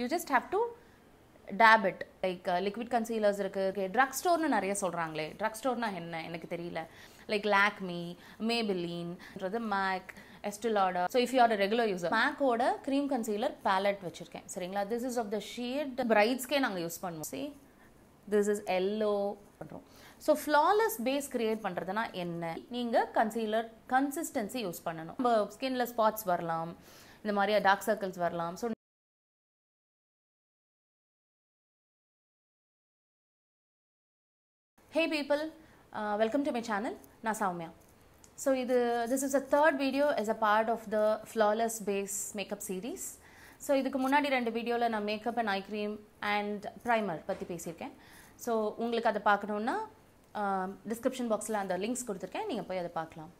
You just have to tap it like liquid concealers இருக்குது drug ஸ்டோர்னு நிறைய சொல்கிறாங்களே ட்ரக் ஸ்டோர்னா என்ன? எனக்கு தெரியல. Like Lakme மேபிலீன்றது MAC Estee Lauder so if you are regular user மேக்கோட cream concealer palette வச்சுருக்கேன். சரிங்களா? This is of the shade பிரைட்ஸ்க்கே நாங்கள் யூஸ் பண்ணுவோம். சி திஸ் இஸ் எல்லோ பண்ணுறோம் ஸோ ஃப்ளாலெஸ் பேஸ் கிரியேட் பண்ணுறதுனா என்ன? நீங்கள் கன்சீலர் கன்சிஸ்டன்சி யூஸ் பண்ணணும். நம்ம ஸ்கின்ல ஸ்பாட்ஸ் வரலாம். இந்த மாதிரி டார்க் சர்க்கிள்ஸ் வரலாம். So hey people welcome to my channel நான் சௌமியா ஸோ இது this is a third video is a part of the flawless base makeup series so இதுக்கு முன்னாடி ரெண்டு வீடியோவில் நான் makeup and eye cream and primer பற்றி பேசியிருக்கேன். ஸோ உங்களுக்கு அதை பார்க்கணுன்னா டிஸ்கிரிப்ஷன் uh, பாக்ஸில் அந்த லிங்க்ஸ் கொடுத்துருக்கேன். நீங்கள் போய் அதை பார்க்கலாம்.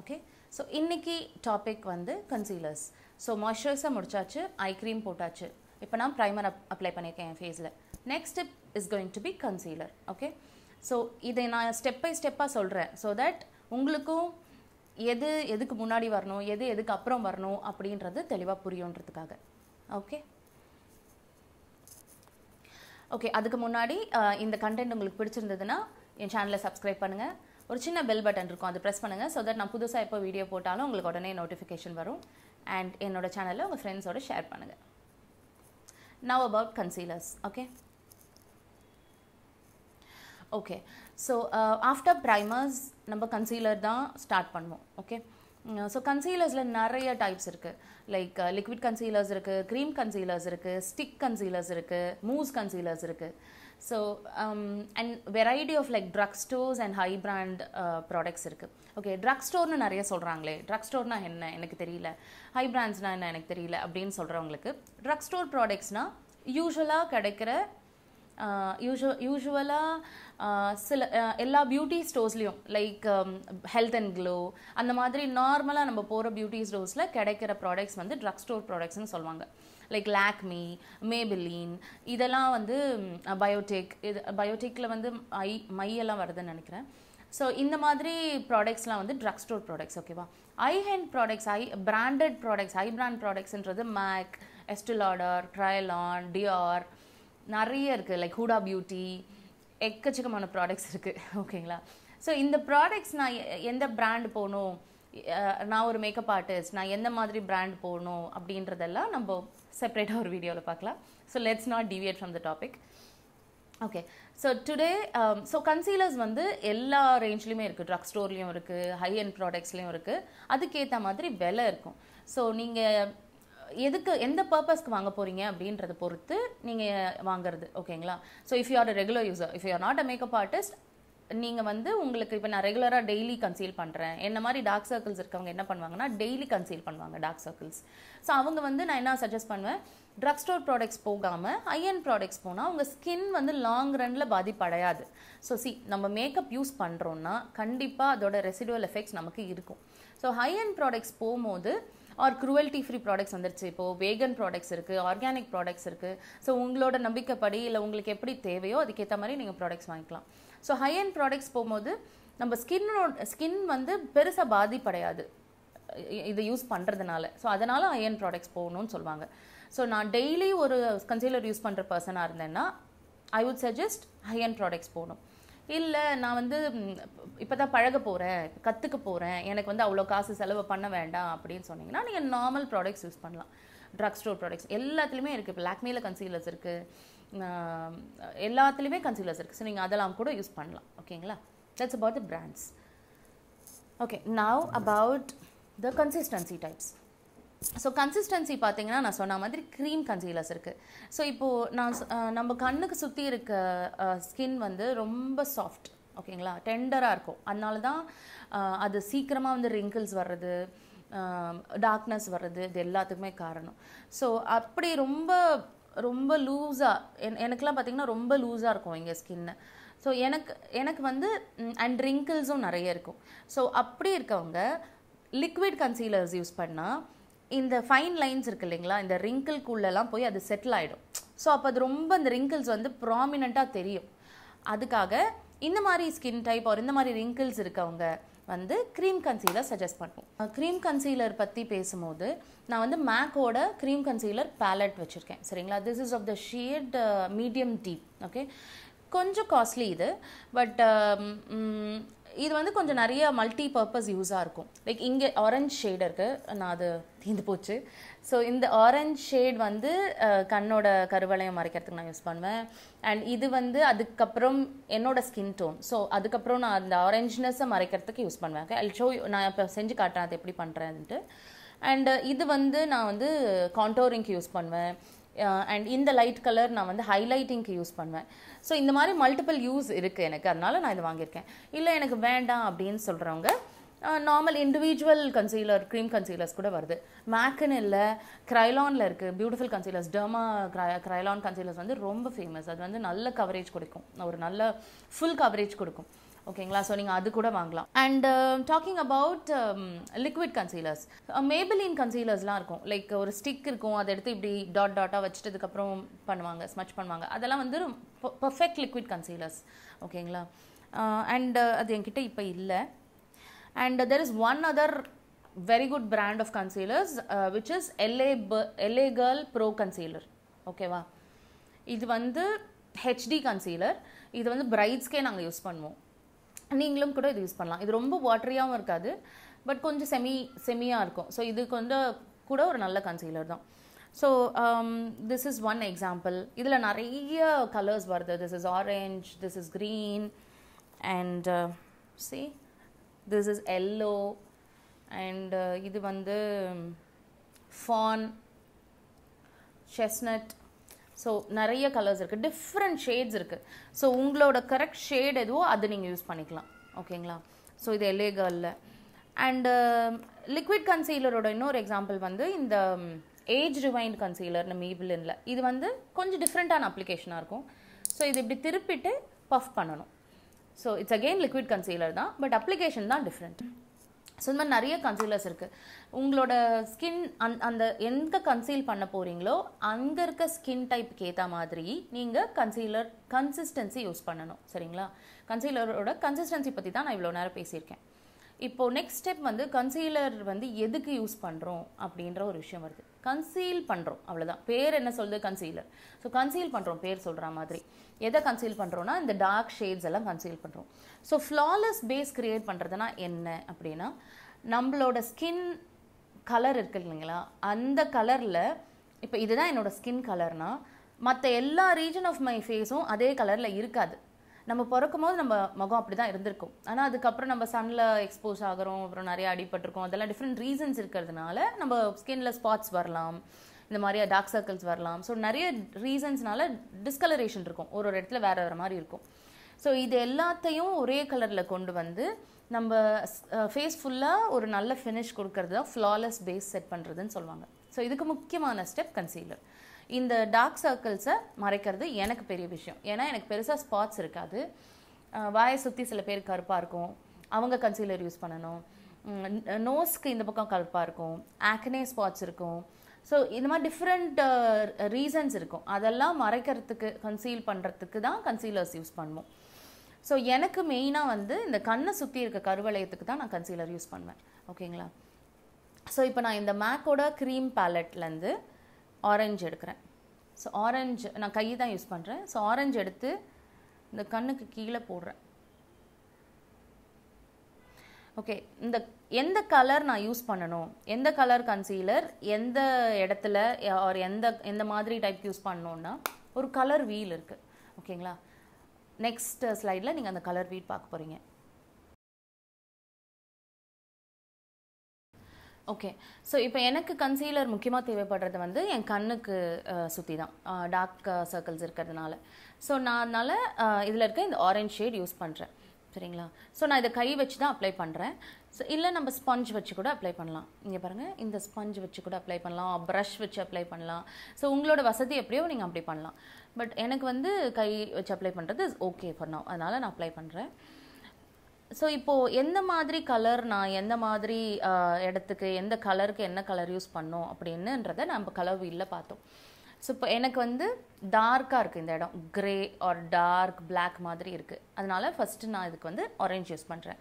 ஓகே ஸோ இன்றைக்கி டாபிக் வந்து கன்சீலர்ஸ் ஸோ மாய்ஸ்சரைசர் முடிச்சாச்சு ஐ க்ரீம் போட்டாச்சு. இப்போ நான் ப்ரைமர் அப் அப்ளை பண்ணியிருக்கேன் என் ஃபேஸில் next step is going to be concealer okay so இதை நான் ஸ்டெப் பை ஸ்டெப்பாக சொல்கிறேன் ஸோ தட் உங்களுக்கும் எது எதுக்கு முன்னாடி வரணும் எது எதுக்கு அப்புறம் வரணும் அப்படின்றது தெளிவாக புரியுன்றதுக்காக. ஓகே ஓகே அதுக்கு முன்னாடி இந்த கண்டென்ட் உங்களுக்கு பிடிச்சிருந்ததுன்னா என் சேனலை சப்ஸ்கிரைப் பண்ணுங்கள் ஒரு சின்ன பெல் பட்டன் இருக்கும் அது ப்ரெஸ் பண்ணுங்கள் ஸோ தட் நான் புதுசாக எப்போ வீடியோ போட்டாலும் உங்களுக்கு உடனே நோட்டிஃபிகேஷன் வரும். அண்ட் என்னோட சேனலை உங்கள் ஃப்ரெண்ட்ஸோட ஷேர் பண்ணுங்கள் now about concealers okay okay so after primers நம்ம கன்சீலர் தான் ஸ்டார்ட் பண்ணுவோம். ஓகே ஸோ கன்சீலர்ஸில் நிறைய டைப்ஸ் இருக்குது லைக் லிக்விட் கன்சீலர்ஸ் இருக்குது க்ரீம் கன்சீலர்ஸ் இருக்குது ஸ்டிக் கன்சீலர்ஸ் இருக்குது மூஸ் கன்சீலர்ஸ் இருக்குது so and variety of like drug stores and high brand products இருக்குது ஓகே ட்ரக் ஸ்டோர்னு நிறைய சொல்கிறாங்களே ட்ரக் ஸ்டோர்னா என்ன? எனக்கு தெரியல. ஹை பிராண்ட்ஸ்னால் என்ன? எனக்கு தெரியல. அப்படின்னு சொல்கிறவங்களுக்கு ட்ரக் ஸ்டோர் ப்ராடக்ட்ஸ்னால் யூஸ்வலாக கிடைக்கிற யூஷுவ யூஷுவலாக சில எல்லா பியூட்டி ஸ்டோர்ஸ்லேயும் லைக் ஹெல்த் அண்ட் க்ளோ அந்த மாதிரி நார்மலாக நம்ம போகிற பியூட்டி ஸ்டோர்ஸில் கிடைக்கிற ப்ராடக்ட்ஸ் வந்து ட்ரக் ஸ்டோர் ப்ராடக்ட்ஸ்னு சொல்லுவாங்க. லைக் லாக்மி மேபிலீன் இதெல்லாம் வந்து பயோடெக் இது பயோடெக்கில் வந்து ஐ மையெல்லாம் வருதுன்னு நினைக்கிறேன். ஸோ இந்த மாதிரி ப்ராடக்ட்ஸ்லாம் வந்து ட்ரக் ஸ்டோர் ப்ராடக்ட்ஸ் ஓகேவா high end products high branded products high brand ப்ராடக்ட்ஸ்ன்றது MAC Estee Lauder ட்ரைலான் டிஆர் நிறைய இருக்குது லைக் ஹூடா பியூட்டி எக்கச்சக்கமான ப்ராடக்ட்ஸ் இருக்குது ஓகேங்களா ஸோ இந்த ப்ராடக்ட்ஸ் நான் எந்த பிராண்ட் போகணும்? நான் ஒரு மேக்கப் ஆர்டிஸ்ட் நான் எந்த மாதிரி பிராண்ட் போகணும்? அப்படின்றதெல்லாம் நம்ம செப்பரேட்டாக ஒரு வீடியோவில் பார்க்கலாம். So let's not deviate from the topic okay so today so concealers வந்து எல்லா ரேஞ்ச்லேயுமே இருக்குது ட்ரக் ஸ்டோர்லேயும் இருக்குது ஹை அண்ட் ப்ராடக்ட்ஸ்லேயும் இருக்குது அதுக்கேற்ற மாதிரி விலை இருக்கும். ஸோ நீங்கள் எதுக்கு எந்த பர்பஸ்க்கு வாங்க போகிறீங்க அப்படின்றத பொறுத்து நீங்கள் வாங்குறது ஓகேங்களா so if you are regular user if you are not a makeup artist நீங்கள் வந்து உங்களுக்கு இப்போ நான் ரெகுலராக டெய்லி கன்சீல் பண்ணுறேன் என்ன மாதிரி டார்க் சர்க்கிள்ஸ் இருக்கவங்க என்ன பண்ணுவாங்கன்னா டெய்லி கன்சீல் பண்ணுவாங்க டார்க் சர்க்கிள்ஸ் ஸோ அவங்க வந்து நான் என்ன சஜஸ்ட் பண்ணுவேன்? ட்ரக் ஸ்டோர் ப்ராடக்ட்ஸ் போகாமல் ஐஎன் ப்ராடக்ட்ஸ் போனால் உங்கள் ஸ்கின் வந்து லாங் ரனில் பாதிப்படையாது ஸோ சி நம்ம மேக்கப் யூஸ் பண்ணுறோன்னா கண்டிப்பாக அதோட ரெசிடுவல் எஃபெக்ட்ஸ் நமக்கு இருக்கும். ஸோ ஹை அண்ட் ப்ராடக்ட்ஸ் போகும்போது ஆர் குருவல்ட்டி ஃப்ரீ ப்ராடக்ட்ஸ் வந்துருச்சு. இப்போது வேகன் ப்ராடக்ட்ஸ் இருக்குது ஆர்கானிக் ப்ராடக்ட்ஸ் இருக்குது ஸோ உங்களோட நம்பிக்கைப்படி இல்லை உங்களுக்கு எப்படி தேவையோ அதுக்கேற்ற மாதிரி நீங்கள் ப்ராடக்ட்ஸ் வாங்கிக்கலாம். ஸோ ஹை அண்ட் ப்ராடக்ட்ஸ் போகும்போது நம்ம ஸ்கின்னோட ஸ்கின் வந்து பெருசாக பாதிப்படையாது. இதை யூஸ் பண்ணுறதுனால ஸோ அதனால் ஹையன் ப்ராடக்ட்ஸ் போகணும்னு சொல்லுவாங்க. ஸோ நான் டெய்லி ஒரு கன்சீலர் யூஸ் பண்ணுற பர்சனாக இருந்தேன்னா I would suggest high end products போகணும். இல்லை நான் வந்து இப்போ தான் பழக போகிறேன் கற்றுக்க போகிறேன் எனக்கு வந்து அவ்வளோ காசு செலவு பண்ண வேண்டாம் அப்படின்னு சொன்னீங்கன்னா நீங்கள் நார்மல் ப்ராடக்ட்ஸ் யூஸ் பண்ணலாம். ட்ரக் ஸ்டோர் ப்ராடக்ட்ஸ் எல்லாத்துலேயுமே இருக்குது இப்போ லாக்மேல கன்சீலர்ஸ் இருக்குது எல்லாத்துலேயுமே கன்சீலர்ஸ் இருக்குது ஸோ நீங்கள் அதெல்லாம் கூட யூஸ் பண்ணலாம். ஓகேங்களா that's about the brands okay now about the consistency types so consistency பார்த்தீங்கன்னா நான் சொன்ன மாதிரி க்ரீம் கன்சீலர்ஸ் இருக்குது ஸோ இப்போது நான் நம்ம கண்ணுக்கு சுற்றி இருக்க ஸ்கின் வந்து ரொம்ப சாஃப்ட் ஓகேங்களா டெண்டராக இருக்கும். அதனால தான் அது சீக்கிரமாக வந்து ரிங்கிள்ஸ் வர்றது டார்க்னஸ் வர்றது இது எல்லாத்துக்குமே காரணம். ஸோ அப்படி ரொம்ப ரொம்ப லூஸாக என் எனக்குலாம் பார்த்திங்கன்னா ரொம்ப லூஸாக இருக்கும் இங்கே ஸ்கின்னு ஸோ எனக்கு எனக்கு வந்து அண்ட் ரிங்கிள்ஸும் நிறைய இருக்கும். ஸோ அப்படி இருக்கவங்க லிக்விட் கன்சீலர்ஸ் யூஸ் பண்ணால் இந்த ஃபைன் லைன்ஸ் இருக்கு இல்லைங்களா இந்த ரிங்கிள்குள்ளெல்லாம் போய் அது செட்டில் ஆகிடும் ஸோ அப்போ அது ரொம்ப இந்த ரிங்கிள்ஸ் வந்து ப்ராமினெண்ட்டாக தெரியும். அதுக்காக இந்த மாதிரி ஸ்கின் டைப் ஒரு இந்த மாதிரி ரிங்கிள்ஸ் இருக்கவங்க வந்து க்ரீம் கன்சீலர் சஜஸ்ட் பண்ணுவோம். க்ரீம் கன்சீலர் பற்றி பேசும்போது நான் வந்து மேக்கோட க்ரீம் கன்சீலர் பேலட் வச்சுருக்கேன். சரிங்களா? This is of the shade medium deep okay கொஞ்சம் காஸ்ட்லி இது. பட் இது வந்து கொஞ்சம் நிறைய மல்டி பர்பஸ் யூஸாக இருக்கும். லைக் இங்கே ஆரஞ்ச் ஷேட் இருக்குது நான் அது தீந்து போச்சு. ஸோ இந்த ஆரஞ்ச் ஷேட் வந்து கண்ணோட கருவளையம் மறைக்கிறதுக்கு நான் யூஸ் பண்ணுவேன். அண்ட் இது வந்து அதுக்கப்புறம் என்னோட ஸ்கின் டோன் ஸோ அதுக்கப்புறம் நான் அந்த ஆரஞ்ச்னஸை மறைக்கிறதுக்கு யூஸ் பண்ணுவேன். ஓகே ஷோ நான் இப்போ செஞ்சு காட்டுறேன் அது எப்படி பண்ணுறேன்ட்டு அண்ட் இது வந்து நான் வந்து கான்டோரிங்க்கு யூஸ் பண்ணுவேன். அண்ட் இந்த லைட் கலர் நான் வந்து ஹைலைட்டிங்க்கு யூஸ் பண்ணுவேன். ஸோ இந்த மாதிரி மல்டிபிள் யூஸ் இருக்குது எனக்கு. அதனால நான் இது வாங்கியிருக்கேன். இல்லை எனக்கு வேண்டாம் அப்படின்னு சொல்கிறவங்க normal individual concealer cream concealers கூட வருது. மேக்குன்னு இல்லை க்ரைலானில் இருக்குது பியூட்டிஃபுல் கன்சீலர்ஸ் டர்மா க்ரை க்ரைலான் கன்சீலர்ஸ் வந்து ரொம்ப ஃபேமஸ் அது வந்து நல்ல கவரேஜ் கொடுக்கும். ஒரு நல்ல ஃபுல் கவரேஜ் கொடுக்கும். ஓகேங்களா? ஸோ நீங்கள் அது கூட வாங்கலாம். And talking about liquid concealers Maybelline கன்சீலர்ஸ்லாம் இருக்கும். லைக் ஒரு ஸ்டிக் இருக்கும். அதை எடுத்து இப்படி டாட் டாட்டாக வச்சுட்டதுக்கப்புறம் பண்ணுவாங்க ஸ்மச் பண்ணுவாங்க. அதெல்லாம் வந்து பர்ஃபெக்ட் லிக்விட் கன்சீலர்ஸ் ஓகேங்களா? Uh, அண்ட் uh, அது என்கிட்ட இப்போ இல்லை. And there is one other very good brand of concealers which is LA is girl pro LA ஓகேவா இது வந்து ஹெச்டி கன்சீலர் இது வந்து பிரைட்ஸ்க்கே நாங்கள் யூஸ் பண்ணுவோம். நீங்களும் கூட இது யூஸ் பண்ணலாம். இது ரொம்ப வாட்டரியாகவும் இருக்காது பட் கொஞ்சம் செமி செமியாக இருக்கும். ஸோ இதுக்கு வந்து கூட ஒரு நல்ல கன்சீலர் தான். So this is one example இதில் நிறைய கலர்ஸ் வருது. This is orange this is green and see this is yellow and இது வந்து um, ஃபான் செஸ்னட் ஸோ நிறைய கலர்ஸ் இருக்குது டிஃப்ரெண்ட் ஷேட்ஸ் இருக்குது ஸோ உங்களோட கரெக்ட் ஷேட் எதுவோ அது நீங்கள் யூஸ் பண்ணிக்கலாம். ஓகேங்களா ஸோ இது எல்ஏ கேர்ளில் அண்டு லிக்விட் கன்சீலரோட இன்னொரு எக்ஸாம்பிள் வந்து இந்த ஏஜ் ரிவைண்ட் கன்சீலர்னு மீபிளின்ல இது வந்து கொஞ்சம் டிஃப்ரெண்ட்டான அப்ளிகேஷனாக இருக்கும். ஸோ இது இப்படி திருப்பிட்டு பஃப் பண்ணணும். So it's again liquid concealer தான் பட் அப்ளிகேஷன் தான் டிஃப்ரெண்ட் ஸோ இந்த மாதிரி நிறைய கன்சீலர்ஸ் இருக்குது உங்களோட ஸ்கின் அந் அந்த எங்கே கன்சீல் பண்ண போகிறீங்களோ அங்கே இருக்க ஸ்கின் டைப்புக்கு ஏற்ற மாதிரி நீங்கள் கன்சீலர் கன்சிஸ்டன்சி யூஸ் பண்ணணும். சரிங்களா? கன்சீலரோட கன்சிஸ்டன்சி பற்றி தான் நான் இவ்வளோ நேரம் பேசியிருக்கேன். இப்போது நெக்ஸ்ட் ஸ்டெப் வந்து கன்சீலர் வந்து எதுக்கு யூஸ் பண்ணுறோம் அப்படின்ற ஒரு விஷயம் வருது. கன்சீல் பண்ணுறோம் அவ்வளோதான் பேர் என்ன சொல்லுது? கன்சீலர் ஸோ கன்சீல் பண்ணுறோம் பேர் சொல்கிற மாதிரி. எதை கன்சீல் பண்ணுறோன்னா இந்த டார்க் ஷேட்ஸ் எல்லாம் கன்சீல் பண்ணுறோம் ஸோ ஃப்ளாலெஸ் பேஸ் கிரியேட் பண்ணுறதுனா என்ன அப்படின்னா நம்மளோட ஸ்கின் கலர் இருக்கு இல்லைங்களா? அந்த கலரில் இப்போ இதுதான் என்னோடய ஸ்கின் கலர்னால் மற்ற எல்லா ரீஜன் ஆஃப் மை ஃபேஸும் அதே கலரில் இருக்காது. நம்ம பிறக்கும் போது நம்ம முகம் அப்படி தான் இருந்திருக்கும். ஆனால் அதுக்கப்புறம் நம்ம சன்னில் எக்ஸ்போஸ் ஆகிறோம் அப்புறம் நிறைய அடிபட்டிருக்கோம் அதெல்லாம் டிஃப்ரெண்ட் ரீசன்ஸ் இருக்கிறதுனால நம்ம ஸ்கின்ல ஸ்பாட்ஸ் வரலாம் இந்த மாதிரி டார்க் சர்க்கிள்ஸ் வரலாம். ஸோ நிறைய ரீசன்ஸ்னால டிஸ்கலரேஷன் இருக்கும். ஒரு ஒரு இடத்துல வேற வேறு மாதிரி இருக்கும். ஸோ இது எல்லாத்தையும் ஒரே கலரில் கொண்டு வந்து நம்ம ஃபேஸ் ஃபுல்லாக ஒரு நல்ல ஃபினிஷ் கொடுக்கறது தான் ஃப்ளாலெஸ் பேஸ் செட் பண்ணுறதுன்னு சொல்லுவாங்க. ஸோ இதுக்கு முக்கியமான ஸ்டெப் கன்சீலர் இந்த டார்க் சர்க்கிள்ஸை மறைக்கிறது எனக்கு பெரிய விஷயம். ஏன்னா எனக்கு பெருசாக ஸ்பாட்ஸ் இருக்காது. வாயை சுற்றி சில பேர் கருப்பாக இருக்கும். அவங்க கன்சீலர் யூஸ் பண்ணணும். நோஸ்க்கு இந்த பக்கம் கருப்பாக இருக்கும். ஆக்னே ஸ்பாட்ஸ் இருக்கும். ஸோ இந்த மாதிரி டிஃப்ரெண்ட் ரீசன்ஸ் இருக்கும். அதெல்லாம் மறைக்கிறதுக்கு கன்சீல் பண்ணுறதுக்கு தான் கன்சீலர்ஸ் யூஸ் பண்ணுவோம். ஸோ எனக்கு மெயினாக வந்து இந்த கண்ணை சுற்றி இருக்க கருவளையத்துக்கு தான் நான் கன்சீலர் யூஸ் பண்ணுவேன். ஓகேங்களா ஸோ இப்போ நான் இந்த மேக்கோட க்ரீம் பேலட்லேருந்து ஆரஞ்சு எடுக்கிறேன். ஸோ ஆரஞ்சு நான் கை தான் யூஸ் பண்ணுறேன் ஸோ ஆரஞ்சு எடுத்து இந்த கண்ணுக்கு கீழே போடுறேன். ஓகே இந்த எந்த கலர் நான் யூஸ் பண்ணணும்? எந்த கலர் கன்சீலர் எந்த இடத்துல ஆர் எந்த எந்த மாதிரி டைப் யூஸ் பண்ணணும்னா ஒரு கலர் வீல் இருக்குது ஓகேங்களா நெக்ஸ்ட் ஸ்லைடில் நீங்கள் அந்த கலர் வீல் பார்க்க போகிறீங்க ஓகே ஸோ இப்போ எனக்கு கன்சீலர் முக்கியமாக தேவைப்படுறது வந்து என் கண்ணுக்கு சுற்றி தான் டார்க் சர்க்கிள்ஸ் இருக்கிறதுனால. ஸோ நான் அதனால் இதில் இருக்க இந்த ஆரஞ்ச் ஷேட் யூஸ் பண்ணுறேன் சரிங்களா? ஸோ நான் இதை கை வச்சு தான் அப்ளை பண்ணுறேன் ஸோ இல்லை நம்ம ஸ்பஞ்ச் வச்சு கூட அப்ளை பண்ணலாம். இங்கே பாருங்கள் இந்த ஸ்பஞ்ச் வச்சு கூட அப்ளை பண்ணலாம். ப்ரஷ் வச்சு அப்ளை பண்ணலாம். ஸோ உங்களோட வசதி எப்படியோ நீங்கள் அப்படி பண்ணலாம். பட் எனக்கு வந்து கை வச்சு அப்ளை பண்ணுறது ஓகே பண்ணோம் அதனால் நான் அப்ளை பண்ணுறேன் ஸோ இப்போது எந்த மாதிரி கலர் நான் எந்த மாதிரி இடத்துக்கு எந்த கலருக்கு என்ன கலர் யூஸ் பண்ணோம் அப்படின்னுன்றதை நம்ம கலர் வீலில் பார்த்தோம். ஸோ இப்போ எனக்கு வந்து டார்க்காக இருக்குது இந்த இடம். க்ரே ஆர் டார்க் பிளாக் மாதிரி இருக்குது அதனால ஃபஸ்ட்டு நான் இதுக்கு வந்து ஆரஞ்ச் யூஸ் பண்ணுறேன்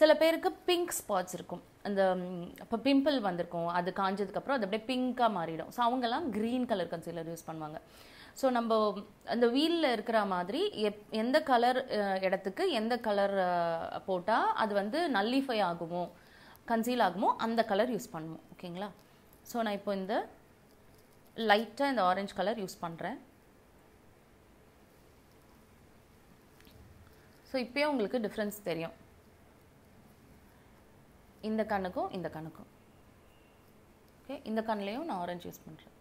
சில பேருக்கு பிங்க் ஸ்பாட்ஸ் இருக்கும். அந்த இப்போ பிம்பிள் வந்திருக்கும். அது காஞ்சதுக்கப்புறம் அது அப்படியே பிங்காக மாறிடும். ஸோ அவங்கெல்லாம் க்ரீன் கலர் கன்சீலர் யூஸ் பண்ணுவாங்க. ஸோ நம்ம அந்த வீலில் இருக்கிற மாதிரி எப் எந்த கலர் இடத்துக்கு எந்த கலர் போட்டால் அது வந்து நல்லிஃபை ஆகுமோ கன்சீல் ஆகுமோ அந்த கலர் யூஸ் பண்ணுவோம். ஓகேங்களா ஸோ நான் இப்போ இந்த லைட்டாக இந்த ஆரஞ்சு கலர் யூஸ் பண்ணுறேன் ஸோ இப்போயே உங்களுக்கு டிஃப்ரென்ஸ் தெரியும். இந்த கண்ணுக்கும் இந்த கண்ணுக்கும். ஓகே இந்த கண்ணிலையும் நான் ஆரஞ்சு யூஸ் பண்ணுறேன்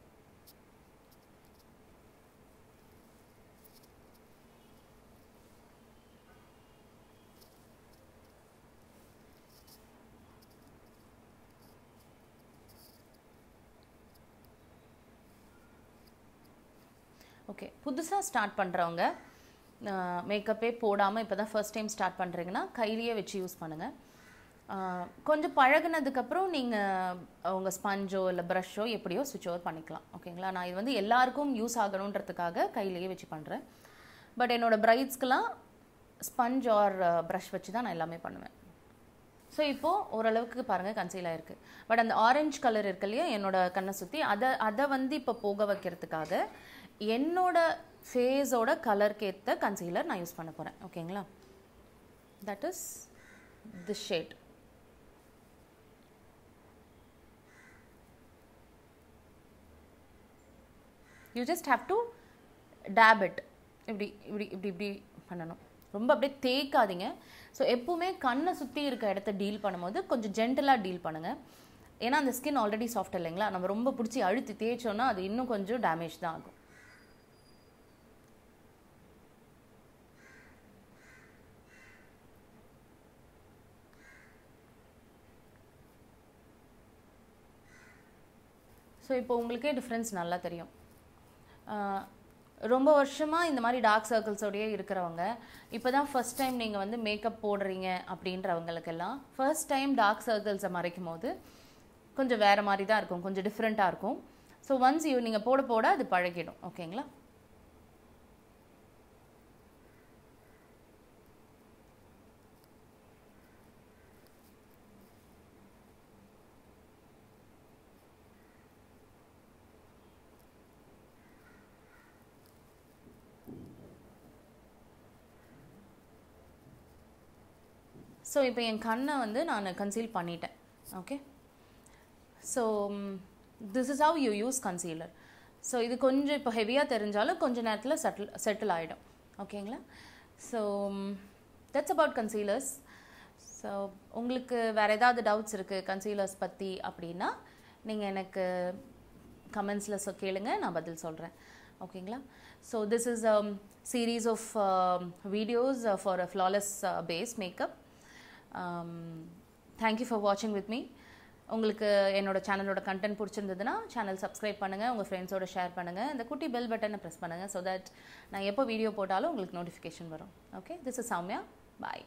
ஓகே புதுசாக ஸ்டார்ட் பண்ணுறவங்க மேக்கப்பே போடாமல் இப்போ தான் ஃபர்ஸ்ட் டைம் ஸ்டார்ட் பண்ணுறீங்கன்னா கையிலேயே வச்சு யூஸ் பண்ணுங்கள் கொஞ்சம் பழகுனதுக்கப்புறம் நீங்கள் உங்கள் ஸ்பஞ்சோ இல்லை ப்ரஷ்ஷோ எப்படியோ சுவிட்ச் ஓவர் பண்ணிக்கலாம். ஓகேங்களா நான் இது வந்து எல்லாருக்கும் யூஸ் ஆகணுன்றதுக்காக கையிலேயே வச்சு பண்ணுறேன் பட் என்னோடய பிரைட்ஸ்க்கெலாம் ஸ்பஞ்ச் ஆர் ப்ரஷ் வச்சு தான் நான் எல்லாமே பண்ணுவேன். ஸோ இப்போது ஓரளவுக்கு பாருங்கள் கன்சீல் ஆகிருக்கு பட் அந்த ஆரஞ்சு கலர் இருக்கு இல்லையா என்னோடய கண்ணை சுற்றி அதை அதை வந்து இப்போ போக வைக்கிறதுக்காக என்னோட ஃபேஸோட கலர்க்கேற்ற கன்சீலர் நான் யூஸ் பண்ண போகிறேன் ஓகேங்களா that is the shade you just have to dab it இப்படி இப்படி இப்படி இப்படி பண்ணணும். ரொம்ப அப்படியே தேய்க்காதீங்க. ஸோ எப்பவுமே கண்ணை சுற்றி இருக்க இடத்த டீல் பண்ணும்போது கொஞ்சம் ஜென்டலாக டீல் பண்ணுங்கள் ஏன்னா அந்த ஸ்கின் ஆல்ரெடி சாஃப்ட் இல்லைங்களா? நம்ம ரொம்ப பிடிச்சி அழுத்தி தேய்ச்சோன்னா அது இன்னும் கொஞ்சம் டேமேஜ் தான் ஆகும். ஸோ இப்போ உங்களுக்கே டிஃப்ரென்ஸ் நல்லா தெரியும். ரொம்ப வருஷமாக இந்த மாதிரி டார்க் சர்க்கிள்ஸோடையே இருக்கிறவங்க இப்போ தான் ஃபஸ்ட் டைம் நீங்கள் வந்து மேக்கப் போடுறீங்க அப்படின்றவங்களுக்கெல்லாம் ஃபர்ஸ்ட் டைம் டார்க் சர்க்கிள்ஸை மறைக்கும் போது கொஞ்சம் வேறு மாதிரி தான் இருக்கும் கொஞ்சம் டிஃப்ரெண்ட்டாக இருக்கும். ஸோ ஒன்ஸ் யூ நீங்கள் போட போட அது பழகிடும் ஓகேங்களா ஸோ இப்போ என் கண்ணை வந்து நான் கன்சீல் பண்ணிட்டேன். Okay so this is how you use concealer so இது கொஞ்சம் இப்போ ஹெவியாக தெரிஞ்சாலும் கொஞ்சம் நேரத்தில் செட்டில் செட்டில் ஆகிடும் ஓகேங்களா so that's about concealers so உங்களுக்கு வேறு ஏதாவது டவுட்ஸ் இருக்குது கன்சீலர்ஸ் பற்றி அப்படின்னா நீங்கள் எனக்கு கமெண்ட்ஸில் சொ கேளுங்க நான் பதில் சொல்கிறேன் ஓகேங்களா so this is a series of videos for a flawless base makeup thank you for வாட்சிங் வித் மீ உங்களுக்கு என்னோட சேனலோட கண்டென்ட் பிடிச்சிருந்ததுன்னா சேனல் சப்ஸ்கிரைப் பண்ணுங்கள் உங்கள் ஃப்ரெண்ட்ஸோட ஷேர் பண்ணுங்கள் இந்த குட்டி பெல் பட்டனை ப்ரெஸ் பண்ணுங்கள் ஸோ தட் நான் எப்போ வீடியோ போட்டாலும் உங்களுக்கு நோட்டிஃபிகேஷன் வரும். Okay this is Soumya bye